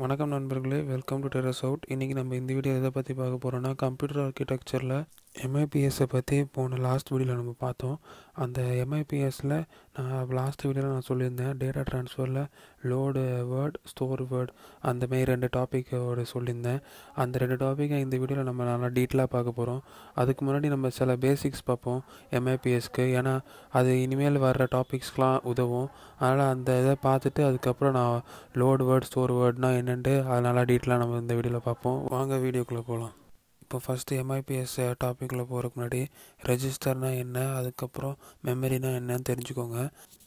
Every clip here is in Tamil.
வணக்கம் நண்பர்களே வெல்கம் டு டெரஸ் அவுட் இன்றைக்கி நம்ம இந்த வீடியோ எதை பற்றி பார்க்க போகிறோன்னா கம்ப்யூட்டர் ஆர்கிடெக்சரில் எம்ஐபிஎஸ்ஸை பற்றி போன லாஸ்ட் வீடியோவில் நம்ம பார்த்தோம். அந்த எம்ஐபிஎஸ்சில் நான் லாஸ்ட் வீடியோவில் நான் சொல்லியிருந்தேன். டேட்டா ட்ரான்ஸ்ஃபரில் லோடு வேர்ட் ஸ்டோர் வேர்ட் அந்த மாரி ரெண்டு டாப்பிக்கோட சொல்லியிருந்தேன். அந்த ரெண்டு டாப்பிக்கை இந்த வீடியோவில் நம்ம நல்லா டீட்டெயிலாக பார்க்க போகிறோம் அதுக்கு முன்னாடி நம்ம சில பேசிக்ஸ் பார்ப்போம் எம்ஐபிஎஸ்க்கு ஏன்னா அது இனிமேல் வர்ற டாபிக்ஸ்க்கெலாம் உதவும். அதனால் அந்த இதை பார்த்துட்டு அதுக்கப்புறம் நான் லோடு வேர்ட் ஸ்டோர் வேர்ட்னா என்னென்ட்டு அதனால் டீட்டெயிலாக நம்ம இந்த வீடியோவில் பார்ப்போம். வாங்க வீடியோக்குள்ளே போகலாம் இப்போ ஃபஸ்ட்டு எம்ஐபிஎஸ் டாப்பிக்கில் போகிறதுக்கு முன்னாடி ரெஜிஸ்டர்னால் என்ன அதுக்கப்புறம் மெமரினா என்னன்னு தெரிஞ்சுக்கோங்க.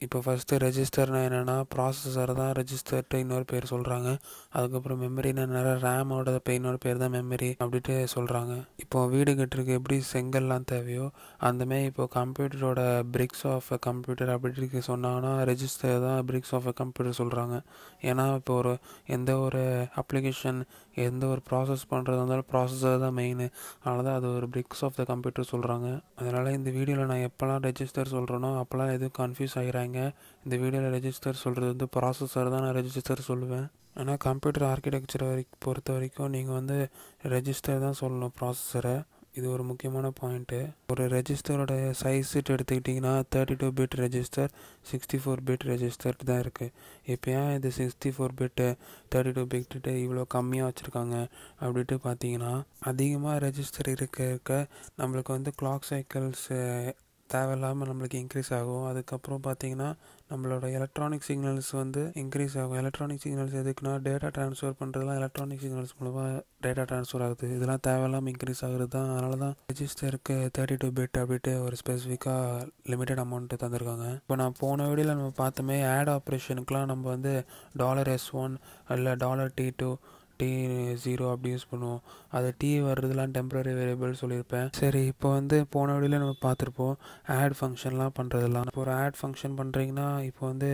இப்போ ஃபஸ்ட்டு ரெஜிஸ்டர்னால் என்னென்னா ப்ராசஸர் தான் ரெஜிஸ்டர்ட்டு இன்னொரு பேர் சொல்கிறாங்க அதுக்கப்புறம் மெமரினா நிறைய ரேமோட இன்னொரு பேர் தான் மெமரி அப்படின்ட்டு சொல்கிறாங்க இப்போ வீடு கட்டுறதுக்கு எப்படி செங்கல்லாம் தேவையோ அந்தமாரி இப்போ கம்ப்யூட்டரோட பிரிக்ஸ் ஆஃப் அ கம்ப்யூட்டர் அப்படின்னு சொன்னாங்கன்னா ரெஜிஸ்டர் தான் பிரிக்ஸ் ஆஃப் அ கம்ப்யூட்டர் சொல்கிறாங்க ஏன்னா இப்போ ஒரு எந்த ஒரு அப்ளிகேஷன் எந்த ஒரு ப்ராசஸ் பண்ணுறது இருந்தாலும் ப்ராசஸர் தான் மெயின் அதனால தான் அது ஒரு பிரிக்ஸ் ஆஃப் த கம்ப்யூட்டர் சொல்கிறாங்க அதனால் இந்த வீடியோவில் நான் எப்போல்லாம் ரெஜிஸ்டர் சொல்கிறேனோ அப்போல்லாம் எதுவும் கன்ஃபியூஸ் ஆகிறாங்க இந்த வீடியோவில் ரெஜிஸ்டர் சொல்கிறது வந்து ப்ராசஸர் தான் நான் ரெஜிஸ்டர் சொல்லுவேன். ஆனால் கம்ப்யூட்டர் ஆர்கிடெக்சர் வரைக்கும் பொறுத்த வரைக்கும் நீங்கள் வந்து ரெஜிஸ்டர் தான் சொல்லணும் ப்ராசஸரை இது ஒரு முக்கியமான பாயிண்ட்டு ஒரு ரெஜிஸ்டரோட சைஸுட்டு எடுத்துக்கிட்டிங்கன்னா thirty two bit register sixty four bit register தான் இருக்குது இப்போ ஏன் இது sixty four bit thirty two bit இவ்வளோ கம்மியாக வச்சுருக்காங்க அப்படின்ட்டு பார்த்தீங்கன்னா அதிகமாக ரெஜிஸ்டர் இருக்க இருக்க நம்மளுக்கு வந்து கிளாக் சைக்கிள்ஸு தேவையில்லாமல் நம்மளுக்கு இன்க்ரீஸ் ஆகும். அதுக்கப்புறம் பார்த்தீங்கன்னா நம்மளோட எலக்ட்ரானிக் சிக்னல்ஸ் வந்து இன்க்ரீஸ் ஆகும். எலக்ட்ரானிக் சிக்னல்ஸ் எதுக்குன்னா டேட்டா ட்ரான்ஸ்ஃபர் பண்ணுறதுலாம் எலக்ட்ரானிக் சிக்னல்ஸ் மூலமாக டேட்டா ட்ரான்ஸ்ஃபர் ஆகுது. இதெல்லாம் தேவையில்லாமல் இன்க்ரீஸ் ஆகுறது தான் அதனால தான் ரெஜிஸ்டருக்கு தேர்ட்டி டூ பிட் அப்படின்ட்டு ஒரு ஸ்பெசிஃபிக்காக லிமிட்டட் அமௌண்ட்டு தந்திருக்காங்க. இப்போ நான் போன வீடியோவில் நம்ம பார்த்தோமே ஆட் ஆப்ரேஷனுக்குலாம் நம்ம வந்து டாலர் எஸ் ஒன் இல்லை dollar T two T zero அப்படி யூஸ் பண்ணுவோம். அது டி வர்றதுலாம் டெம்பரரி வேரியபிள் சொல்லியிருப்பேன். சரி இப்போ வந்து போன வழியில் நம்ம பார்த்துருப்போம். ஆட் ஃபங்க்ஷன்லாம் பண்ணுறதெல்லாம் இப்போ ஒரு ஆட் ஃபங்க்ஷன் பண்ணுறீங்கன்னா இப்போ வந்து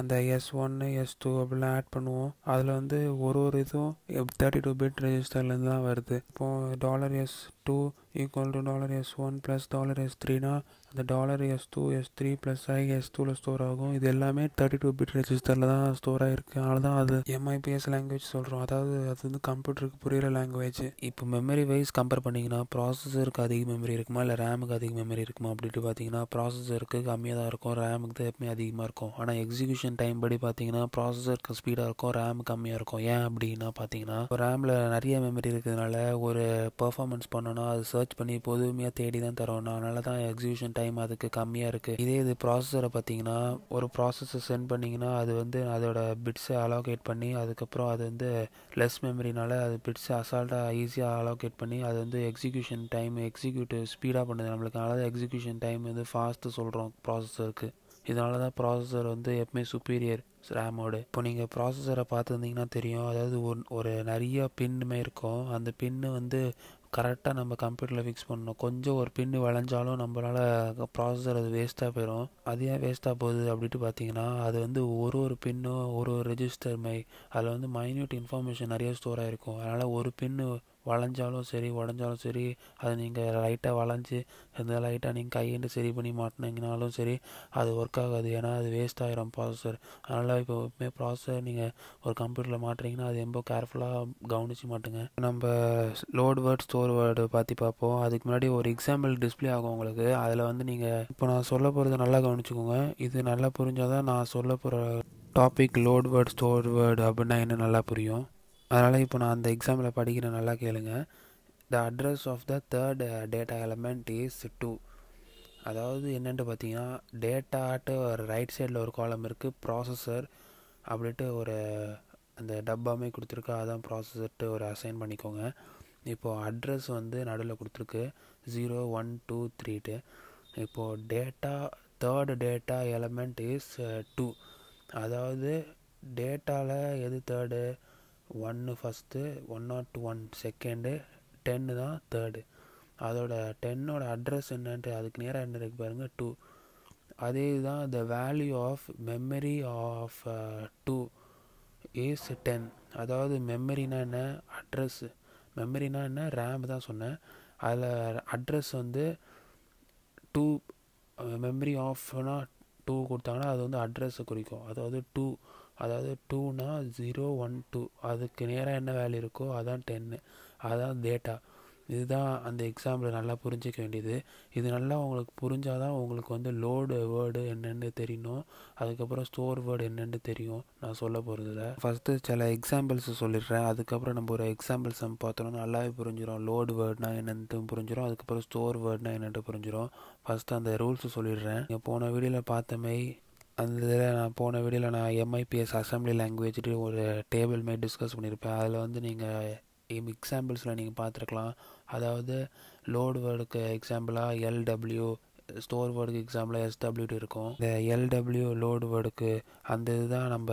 அந்த எஸ் ஒன்று எஸ் டூ அப்படிலாம் ஆட் பண்ணுவோம். அதில் வந்து ஒரு ஒரு இதுவும் தேர்ட்டி டூ பிட் ரெஜிஸ்டர்லேருந்து தான் வருது. இப்போது dollar S two equal to dollar S one plus dollar S த்ரீனா அந்த dollar S two S three plus I S டூவில் ஸ்டோர் ஆகும். இது எல்லாமே தேர்ட்டி டூ பிட் ரெஜிஸ்டரில் தான் ஸ்டோர் ஆகிருக்கு அதனால தான் அது எம்ஐபிஎஸ் லாங்குவேஜ் சொல்கிறோம் அதாவது அது வந்து கம்ப்யூட்டருக்கு புரிகிற லாங்குவேஜ் இப்போ மெமரி வைஸ் கம்பேர் பண்ணிங்கன்னா ப்ராசஸருக்கு அதிக மெமரி இருக்குமா? இல்லை ரேமுக்கு அதிக மெமரி இருக்குமா? அப்படின்ட்டு பார்த்தீங்கன்னா ப்ராசஸருக்கு கம்மியாக தான் இருக்கும். ரேமுக்கு தான் எப்பவுமே அதிகமாக இருக்கும். ஆனால் எக்ஸிக்யூஷன் டைம் படி பார்த்தீங்கன்னா ப்ராசஸருக்கு ஸ்பீடாக இருக்கும். ரேம் கம்மியாக இருக்கும். ஏன் அப்படின்னா பார்த்தீங்கன்னா ரேமில் நிறைய மெமரி இருக்கிறதுனால ஒரு பர்ஃபார்மன்ஸ் பண்ணோன்னா அது சர்ச் பண்ணி பொதுமையாக தேடி தான் தரோம் அதனால தான் எக்ஸிக்யூஷன் டைம் அதுக்கு கம்மியாக இருக்குது இதே இது ப்ராசஸரை பார்த்தீங்கன்னா ஒரு ப்ராசஸை சென்ட் பண்ணிங்கன்னா அது வந்து அதோட பிட்ஸை அலோகேட் பண்ணி அதுக்கப்புறம் அது வந்து லெஸ் மெமரினால அது பிட்ஸை அசால்ட்டாக ஈஸியாக அலோகேட் பண்ணி அது வந்து எக்ஸிக்யூஷன் டைம் எக்ஸிக்யூட்டிவ் ஸ்பீடாக பண்ணுது நம்மளுக்கு. அதனால் தான் எக்ஸிக்யூஷன் டைம் வந்து ஃபாஸ்ட்டு சொல்கிறோம் ப்ராசஸருக்கு இதனால தான் ப்ராசஸர் வந்து எப்பவுமே சுப்பீரியர் ரேமோடு இப்போ நீங்கள் ப்ராசஸரை பார்த்துருந்தீங்கன்னா தெரியும். அதாவது ஒரு ஒரு நிறைய பின்னுமே இருக்கும். அந்த பின்னு வந்து கரெக்டாக நம்ம கம்ப்யூட்டரில் ஃபிக்ஸ் பண்ணணும். கொஞ்சம் ஒரு பின்னு வளைஞ்சாலும் நம்மளால் ப்ராசஸர் அது வேஸ்ட்டாக போயிடும் அது ஏன் வேஸ்ட்டாக போகுது அப்படின்ட்டு பார்த்தீங்கன்னா அது வந்து ஒரு ஒரு பின்னும் ஒரு ஒரு ரெஜிஸ்டர் மை அதில் வந்து மைன்யூட் இன்ஃபர்மேஷன் நிறைய ஸ்டோர் ஆகிருக்கும் அதனால் ஒரு பின்னு வளைஞ்சாலும் சரி உடஞ்சாலும் சரி அது நீங்கள் லைட்டாக வளைஞ்சி அந்த லைட்டாக நீங்கள் கையிட்டு சரி பண்ணி மாட்டினீங்கனாலும் சரி அது ஒர்க் ஆகாது. ஏன்னா அது வேஸ்ட் ஆகிரும் ப்ராசஸர் அதனால் இப்போ எப்பவுமே ப்ராசஸர் நீங்கள் ஒரு கம்ப்யூட்டரில் மாட்டுறீங்கன்னா அது ரொம்ப கேர்ஃபுல்லாக கவனிச்சு மாட்டுங்க. நம்ம லோட் வேர்ட் ஸ்டோர் வேர்டு பற்றி பார்ப்போம். அதுக்கு முன்னாடி ஒரு எக்ஸாம்பிள் டிஸ்பிளே ஆகும் உங்களுக்கு. அதில் வந்து நீங்கள் இப்போ நான் சொல்ல போகிறத நல்லா கவனிச்சுக்கோங்க. இது நல்லா புரிஞ்சால் தான் நான் சொல்ல போகிற topic load word store word அப்படின்னா என்ன நல்லா புரியும்? அதனால் இப்போ நான் அந்த எக்ஸாமில் படிக்கிறேன் நல்லா கேளுங்க. The address of the third data element is two அதாவது என்னென்ட்டு பார்த்தீங்கன்னா டேட்டாட்டு ஒரு ரைட் சைடில் ஒரு காலம் இருக்குது ப்ராசஸர் அப்படின்ட்டு ஒரு அந்த டப்பாமே கொடுத்துருக்கு அதான் ப்ராசஸர்ட்டு ஒரு அசைன் பண்ணிக்கோங்க. இப்போது அட்ரஸ் வந்து நடுவில் கொடுத்துருக்கு ஜீரோ ஒன் டூ த்ரீட்டு இப்போது data third data element is two அதாவது டேட்டாவில் எது தேர்டு ஒன்று first one not one second டென்னு தான் தேர்டு அதோட டென்னோட அட்ரஸ் என்னன்ட்டு அதுக்கு நேராக என்ன இருக்கு பாருங்கள் டூ அதே தான் the value of memory of two is ten அதாவது மெமரினா என்ன? அட்ரஸ்ஸு மெமரினா என்ன? ரேம் தான் சொன்னேன். அதில் அட்ரஸ் வந்து டூ மெமரி ஆஃப்னா டூ கொடுத்தாங்கன்னா அது வந்து அட்ரஸை குறிக்கும். அதாவது டூ அதாவது டூனா ஜீரோ ஒன் டூ அதுக்கு நேராக என்ன வேல்யூ இருக்கோ அதான் டென்னு அதான் டேட்டா இதுதான் அந்த எக்ஸாம்பிள் நல்லா புரிஞ்சிக்க வேண்டியது. இது நல்லா உங்களுக்கு புரிஞ்சால் தான் உங்களுக்கு வந்து லோடு வேர்டு என்னென்னு தெரியணும் அதுக்கப்புறம் ஸ்டோர் வேர்டு என்னென்னு தெரியும். நான் சொல்ல போகிறதுல ஃபஸ்ட்டு சில எக்ஸாம்பிள்ஸ் சொல்லிடுறேன். அதுக்கப்புறம் நம்ம ஒரு எக்ஸாம்பிள்ஸ் நம்ம பார்த்தோன்னா நல்லாவே புரிஞ்சிடும் லோடு வேர்ட்னா என்னென்னு புரிஞ்சிடும் அதுக்கப்புறம் ஸ்டோர் வேர்ட்னா என்னென்னு புரிஞ்சிடும் ஃபஸ்ட்டு அந்த ரூல்ஸ் சொல்லிடுறேன். நீங்கள் போன வீடியோவில் பார்த்தமே அந்த இதில் நான் போன வீடியோவில் நான் எம்ஐபிஎஸ் அசம்பிளி லாங்குவேஜ்ட்டு ஒரு டேபிள் மாதிரி டிஸ்கஸ் பண்ணியிருப்பேன். அதில் வந்து நீங்கள் எக்ஸாம்பிள்ஸில் நீங்கள் பார்த்துருக்கலாம். அதாவது லோடு வேர்டுக்கு எக்ஸாம்பிளாக எல்டபிள்யூ ஸ்டோர் வேர்டுக்கு எக்ஸாம்பிளாக எஸ்டபிள்யூடி இருக்கும். இந்த எல்டபிள்யூ லோடு வேர்டுக்கு அந்த இதுதான் நம்ம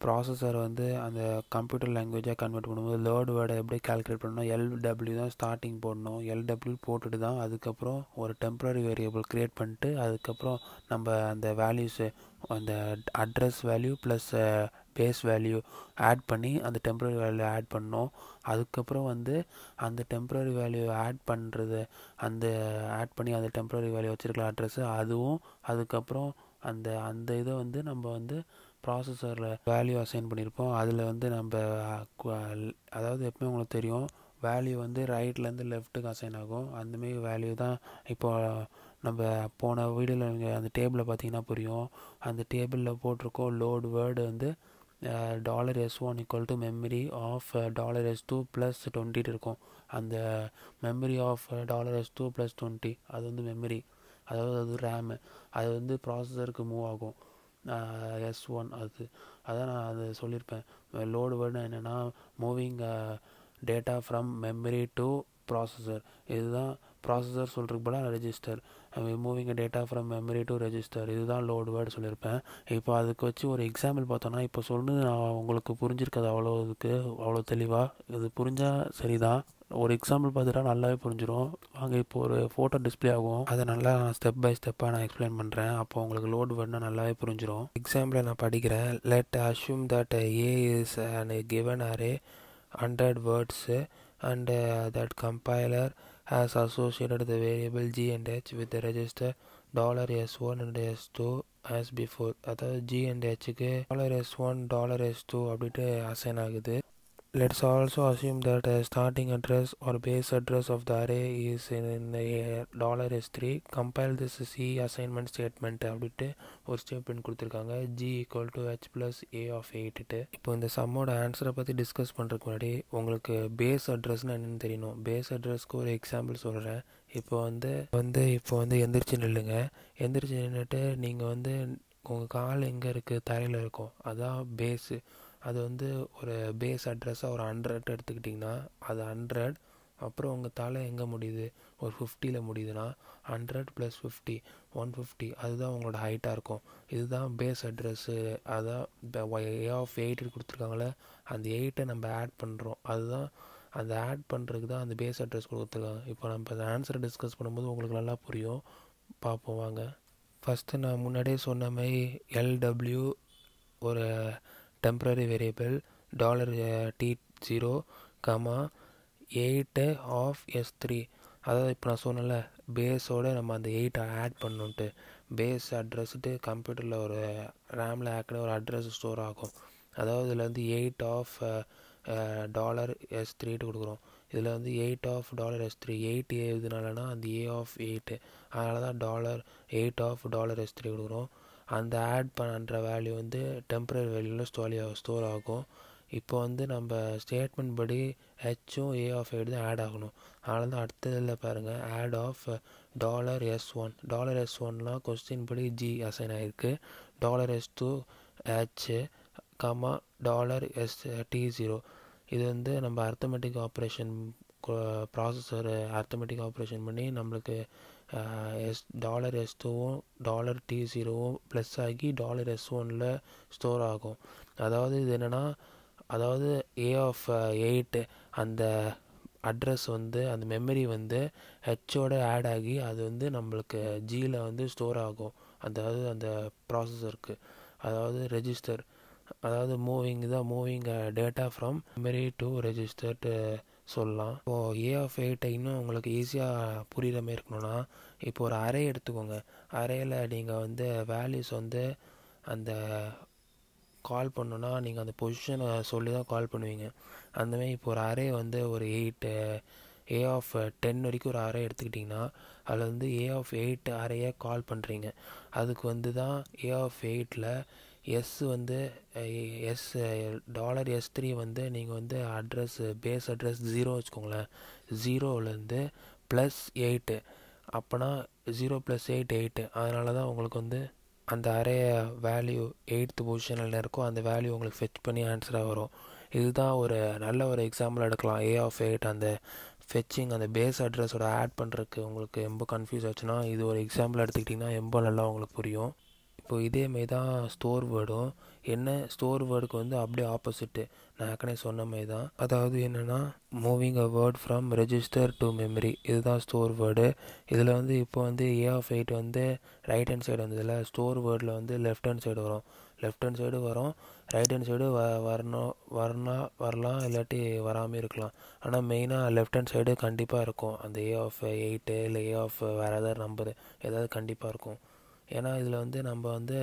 ப்ராசஸர் வந்து அந்த கம்ப்யூட்டர் லாங்குவேஜாக கன்வெர்ட் பண்ணும்போது லேர்டு வேர்டை எப்படி கால்குலேட் பண்ணணும்? எல்டபிள்யூ தான் ஸ்டார்டிங் போடணும். எல்டபிள்யூ போட்டுட்டு தான் அதுக்கப்புறம் ஒரு டெம்ப்ரரி வேரியபிள் க்ரியேட் பண்ணிட்டு அதுக்கப்புறம் நம்ம அந்த வேல்யூஸு அந்த address value plus base value add பண்ணி அந்த டெம்ப்ரரி வேல்யூ ஆட் பண்ணோம் அதுக்கப்புறம் வந்து அந்த டெம்ப்ரரி வேல்யூ ஆட் பண்ணுறது அந்த ஆட் பண்ணி அந்த டெம்ப்ரரி வேல்யூ வச்சுருக்கலாம் அட்ரஸ்ஸு அதுவும் அதுக்கப்புறம் அந்த அந்த இதை வந்து நம்ம வந்து ப்ராசஸரில் வேல்யூ அசைன் பண்ணியிருப்போம். அதில் வந்து நம்ம அதாவது எப்பவுமே உங்களுக்கு தெரியும் வேல்யூ வந்து ரைட்லேருந்து லெஃப்ட்டுக்கு அசைன் ஆகும். அந்தமாரி வேல்யூ தான் இப்போ நம்ம போன வீடியோவில் நீங்கள் அந்த டேபிளில் பார்த்தீங்கன்னா புரியும். அந்த டேபிளில் போட்டிருக்கோம் லோடு வேர்டு வந்து dollar S one equal to memory of dollar S two plus டுவெண்ட்டிட்டு இருக்கும். அந்த memory of dollar S two plus twenty அது வந்து மெமரி அதாவது அது ரேமு அது வந்து ப்ராசஸருக்கு மூவ் ஆகும். எஸ் ஒன் அது. அதான் நான் அது சொல்லியிருப்பேன். லோடு வேர்டு என்னென்னா moving data from memory to processor இதுதான் ப்ராசஸர் சொல்கிறதுக்கு போல register moving data from memory to register இதுதான் லோடு வேர்டு சொல்லியிருப்பேன். இப்போ அதுக்கு வச்சு ஒரு எக்ஸாம்பிள் பார்த்தோன்னா இப்போ சொன்னது நான் உங்களுக்கு புரிஞ்சிருக்காது அவ்வளோ இதுக்கு அவ்வளோ தெளிவாக இது புரிஞ்சால் சரிதான். ஒரு எக்ஸாம்பிள் பார்த்துட்டா நல்லாவே புரிஞ்சிடும் வாங்க இப்போ ஒரு ஃபோட்டோ டிஸ்பிளே ஆகும். அதை நல்லா ஸ்டெப் பை ஸ்டெப்பாக நான் எக்ஸ்பிளைன் பண்ணுறேன் அப்போ உங்களுக்கு லோடு வேணும்னா நல்லாவே புரிஞ்சிடும் எக்ஸாம்பிளை நான் படிக்கிறேன். Let assume that A is and given array hundred words and that compiler has associated the variable G and H with register dollar S one and S two as before அதாவது G and ஹெச்க்கு dollar S one dollar S two அப்படின்ட்டு அசைன் ஆகுது. Let's also assume that a starting address or base address of the array is in, in the dollar s3 compile this c assignment statement அப்படின்ட்டு ஒரு ஸ்டேட்மெண்ட் கொடுத்துருக்காங்க. G equal to H plus A of eight இப்போ இந்த சம்மோட ஆன்சரை பற்றி டிஸ்கஸ் பண்ணுறதுக்கு முன்னாடி உங்களுக்கு பேஸ் அட்ரஸ்னு என்னென்னு தெரியணும். பேஸ் அட்ரஸ்க்கு ஒரு எக்ஸாம்பிள் சொல்கிறேன் இப்போ வந்து வந்து இப்போ வந்து எந்திரிச்சு நில்லுங்க. எந்திரிச்சு நின்றுட்டு நீங்கள் வந்து உங்கள் கால் எங்கே இருக்குது தரையில் இருக்கும். அதான் பேஸு அது வந்து ஒரு பேஸ் அட்ரஸாக ஒரு ஹண்ட்ரட் எடுத்துக்கிட்டிங்கன்னா அது ஹண்ட்ரட் அப்புறம் உங்கள் தலை எங்கே முடியுது? ஒரு ஃபிஃப்டியில் முடியுதுன்னா hundred plus fifty one fifty அதுதான் உங்களோட ஹைட்டாக இருக்கும். இதுதான் பேஸ் அட்ரஸ்ஸு அதான் ஏ ஆஃப் எயிட்டு கொடுத்துருக்காங்களே அந்த எயிட்டை நம்ம ஆட் பண்ணுறோம் அதுதான் அந்த ஆட் பண்ணுறதுக்கு தான் அந்த பேஸ் அட்ரஸ் கொடுத்துருக்காங்க. இப்போ நம்ம அந்த ஆன்சரை டிஸ்கஸ் பண்ணும்போது உங்களுக்கு நல்லா புரியும். பார்ப்போம் வாங்க. ஃபஸ்ட்டு நான் முன்னாடியே சொன்ன மாதிரி எல்டபிள்யூ ஒரு temporary variable dollar T zero comma eight of S three அதாவது இப்போ நான் சொன்னல பேஸோடு நம்ம அந்த எயிட்டை ஆட் பண்ணணுன்ட்டு பேஸ் அட்ரஸ்ட்டு கம்ப்யூட்டரில் ஒரு uh, ரேமில் ஆக்கின ஒரு அட்ரஸ் ஸ்டோர் ஆகும். அதாவது இதில் வந்து எயிட் ஆஃப் டாலர் எஸ் த்ரீட்டு கொடுக்குறோம். இதில் வந்து eight of dollar S three eight எதுனாலனா அந்த ஏ ஆஃப் எயிட்டு அதனால தான் dollar eight of dollar S three கொடுக்குறோம். அந்த ஆட் பண்ணுற வேல்யூ வந்து டெம்பரரி வேல்யூவில் ஸ்டோலி ஸ்டோர் ஆகும். இப்போ வந்து நம்ம ஸ்டேட்மெண்ட் படி ஹெச்சும் ஏ ஆஃப் எயிட் தான் ஆட் ஆகணும். அதனால தான் அடுத்ததில் பாருங்கள் add of dollar S one dollar S ஒன்லாம் question படி ஜி அசைன் ஆகிருக்கு dollar S two H comma dollar S T zero இது வந்து நம்ம arithmetic operation processor arithmetic operation பண்ணி நம்மளுக்கு எஸ் டாலர் எஸ் டூவும் டாலர் டி ஜீரோவும் ப்ளஸ் ஆகி டாலர் எஸ் ஒனில் ஸ்டோர் ஆகும். அதாவது இது என்னென்னா அதாவது ஏ ஆஃப் எயிட்டு அந்த அட்ரஸ் வந்து அந்த மெமரி வந்து ஹெச்சோட ஆட் ஆகி அது வந்து நம்மளுக்கு ஜியில் வந்து ஸ்டோர் ஆகும். அதாவது அந்த ப்ராசஸருக்கு அதாவது ரெஜிஸ்டர் அதாவது மூவிங் தான் moving data from memory to registered சொல்லலாம். இப்போது ஏ ஆஃப் எயிட்டை இன்னும் உங்களுக்கு ஈஸியாக புரிகிற மாதிரி இருக்கணும்னா இப்போ ஒரு அறை எடுத்துக்கோங்க. அறையில் நீங்கள் வந்து வேல்யூஸ் வந்து அந்த கால் பண்ணணுன்னா நீங்கள் அந்த பொசிஷனை சொல்லி தான் கால் பண்ணுவீங்க அந்தமாதிரி இப்போ ஒரு அரே வந்து ஒரு எயிட்டு ஏ ஆஃப் டென் வரைக்கும் ஒரு அரே எடுத்துக்கிட்டிங்கன்னா அதில் வந்து ஏ ஆஃப் எயிட் அறையை கால் பண்ணுறீங்க அதுக்கு வந்து தான் ஏ ஆஃப் எயிட்டில் எஸ் வந்து எஸ் டாலர் எஸ் த்ரீ வந்து நீங்கள் வந்து அட்ரஸ் பேஸ் அட்ரஸ் ஜீரோ வச்சுக்கோங்களேன். ஜீரோவிலேருந்து ப்ளஸ் எயிட்டு அப்போனா ஜீரோ ப்ளஸ் எயிட் எயிட்டு அதனால தான் உங்களுக்கு வந்து அந்த அரைய வேல்யூ எயித்து பொசிஷனில் இருக்கோ அந்த வேல்யூ உங்களுக்கு ஃபெச் பண்ணி ஆன்சராக வரும். இதுதான் ஒரு நல்ல ஒரு எக்ஸாம்பிள் எடுக்கலாம். ஏ ஆஃப் எயிட் அந்த ஃபெச்சிங் அந்த பேஸ் அட்ரஸோட ஆட் பண்ணுறதுக்கு உங்களுக்கு ரொம்ப கன்ஃபியூஸ் ஆச்சுன்னா இது ஒரு எக்ஸாம்பிள் எடுத்துக்கிட்டிங்கன்னா ரொம்ப நல்லா உங்களுக்கு புரியும். இப்போ இதேமாரி தான் ஸ்டோர் வேர்டும் என்ன ஸ்டோர் வேர்டுக்கு வந்து அப்படியே ஆப்போசிட்டு நான் ஏற்கனவே சொன்ன மாதிரி தான். அதாவது என்னென்னா moving a word from register to memory இதுதான் ஸ்டோர் வேர்டு இதில் வந்து இப்போ வந்து ஏ ஆஃப் எயிட் வந்து ரைட் ஹேண்ட் சைடு வந்ததில்ல ஸ்டோர் வேர்டில் வந்து லெஃப்ட் ஹேண்ட் சைடு வரும். லெஃப்ட் ஹேண்ட் சைடு வரும். ரைட் ஹேண்ட் சைடு வ வரணும் வரணும் வரலாம் இல்லாட்டி வராமல் இருக்கலாம். ஆனால் மெயினாக லெஃப்ட் ஹேண்ட் சைடு கண்டிப்பாக இருக்கும். அந்த ஏ ஆஃப் எயிட்டு இல்லை ஏ ஆஃப் வேறு ஏதாவது நம்பரு ஏதாவது கண்டிப்பாக இருக்கும். ஏன்னா இதில் வந்து நம்ம வந்து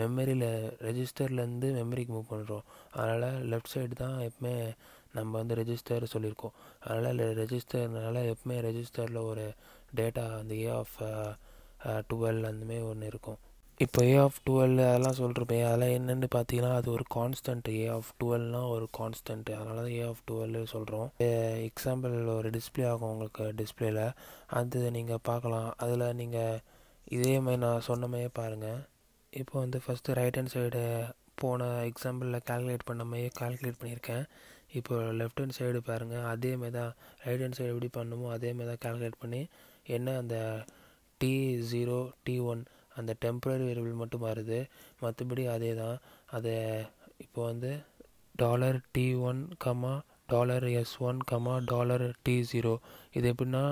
மெமரியில் ரெஜிஸ்டர்லேருந்து மெமரிக்கு மூவ் பண்ணுறோம் அதனால் லெஃப்ட் சைடு தான் எப்பவுமே நம்ம வந்து ரெஜிஸ்டர் சொல்லியிருக்கோம். அதனால் ரெஜிஸ்டர்னால எப்பவுமே ரெஜிஸ்டரில் ஒரு டேட்டா அந்த ஏ ஆஃப் டுவெல் uh, அந்தமாரி ஒன்று இருக்கும். இப்போ ஏ ஆஃப் டுவெல் அதெல்லாம் சொல்கிறப்ப அதெல்லாம் என்னென்னு பார்த்தீங்கன்னா அது ஒரு கான்ஸ்டன்ட் ஏ ஆஃப் டுவெல்னால் ஒரு கான்ஸ்டன்ட் அதனால தான் ஏ ஆஃப் டுவெல் சொல்கிறோம் எக்ஸாம்பிள் ஒரு டிஸ்பிளே ஆகும் உங்களுக்கு டிஸ்பிளேயில் அது நீங்கள் பார்க்கலாம். அதில் நீங்கள் இதே மாதிரி நான் சொன்ன மாதிரியே பாருங்கள் இப்போ வந்து ஃபஸ்ட்டு ரைட் ஹேண்ட் சைடு போன எக்ஸாம்பிளில் கால்குலேட் பண்ண மாதிரியே கால்குலேட் பண்ணியிருக்கேன். இப்போ லெஃப்ட் ஹேண்ட் சைடு பாருங்கள் அதே மாதிரி தான் ரைட் ஹேண்ட் சைடு எப்படி பண்ணுமோ அதே மாதிரி தான் கால்குலேட் பண்ணி என்ன அந்த டி ஜீரோ டி ஒன் அந்த டெம்பரரி வேரியபிள் மட்டும் மாறுது மற்றபடி அதே தான். அதை இப்போ வந்து dollar T one comma dollar S one comma dollar T zero இது எப்படின்னா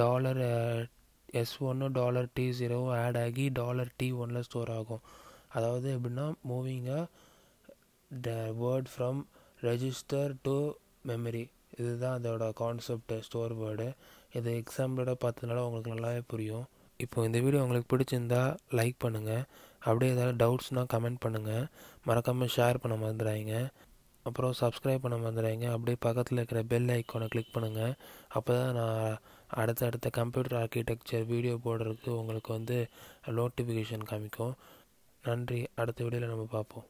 டாலர் எஸ் ஒன்று டாலர் டி ஜீரோவும் ஆட் ஆகி டாலர் டி ஒன்னில் ஸ்டோர் ஆகும். அதாவது எப்படின்னா மூவிங்காக the word from register to memory இதுதான் அதோட கான்செப்ட் ஸ்டோர் வேர்டு இது எக்ஸாம்பிளோட பார்த்ததுனால உங்களுக்கு நல்லாவே புரியும். இப்போ இந்த வீடியோ உங்களுக்கு பிடிச்சிருந்தா லைக் பண்ணுங்கள் அப்படியே ஏதாவது டவுட்ஸ்னால் கமெண்ட் பண்ணுங்கள் மறக்காமல் ஷேர் பண்ண மறந்துடாதீங்க. அப்புறம் சப்ஸ்கிரைப் பண்ண மறந்துடாதீங்க. அப்படியே பக்கத்தில் இருக்கிற பெல் ஐக்கானை கிளிக் பண்ணுங்கள் அப்போ தான் நான் அடுத்தடுத்த கம்ப்யூட்டர் ஆர்கிடெக்சர் வீடியோ போடுறதுக்கு உங்களுக்கு வந்து நோட்டிஃபிகேஷன் காமிக்கும். நன்றி. அடுத்த வீடியோவில் நம்ம பார்ப்போம்.